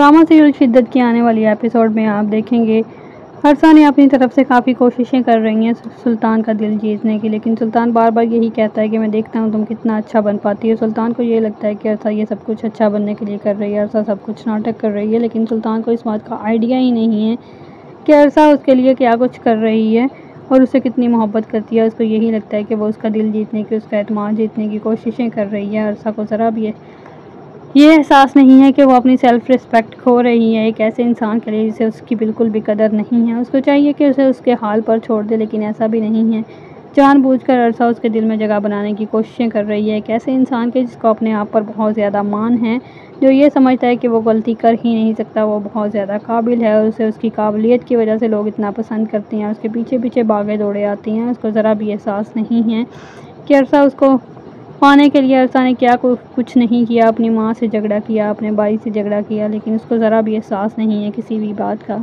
Drama serial شدت کی آنے والی ایپیسوڈ میں آپ دیکھیں گے۔ عرصہ نے اپنی طرف سے کافی کوششیں کر رہی ہیں سلطان کا دل جیتنے کی، لیکن سلطان بار بار یہی کہتا ہے کہ میں دیکھتا ہوں تم کتنا اچھا بن پاتی ہے سلطان کو یہ لگتا ہے کہ عرصہ یہ سب کچھ اچھا بننے کے لیے کر رہی ہے، عرصہ سب کچھ ناٹک کر رہی ہے، لیکن سلطان کو اس بات کا آئیڈیا ہی نہیں ہے کہ عرصہ اس کے لیے کیا کچھ کر رہی ہے اور اسے کتنی محبت کرتی ہے۔ اس کو یہی لگتا ہے کہ وہ اس کا دل جیتنے کی، اس کا اعتماد جیتنے کی کوششیں کر رہی ہے۔ عرصہ کو ذرا بھی یہ احساس نہیں ہے کہ وہ اپنی سیلف رسپیکٹ کھو رہی ہے ایک ایسے انسان کے لیے جسے اس کی بالکل بھی قدر نہیں ہے۔ اس کو چاہیے کہ اسے اس کے حال پر چھوڑ دے، لیکن ایسا بھی نہیں ہے۔ جان بوجھ کر عرصہ اس کے دل میں جگہ بنانے کی کوششیں کر رہی ہے۔ ایک ایسے انسان کے جس کو اپنے آپ پر بہت زیادہ مان ہے، جو یہ سمجھتا ہے کہ وہ غلطی کر ہی نہیں سکتا، وہ بہت زیادہ قابل ہے اور اسے اس کی قابلیت کی وجہ سے لوگ اتنا پسند کرتے ہیں۔ اس کے پیچھے پیچھے باغیں دوڑے آتی ہیں۔ اس کو ذرا بھی احساس نہیں ہے کہ عرصہ اس کو خانے کے لیے عرصہ نے کیا کچھ نہیں کیا، اپنی ماں سے جھگڑا کیا، اپنے بھائی سے جھگڑا کیا، لیکن اس کو ذرا بھی احساس نہیں ہے کسی بھی بات کا۔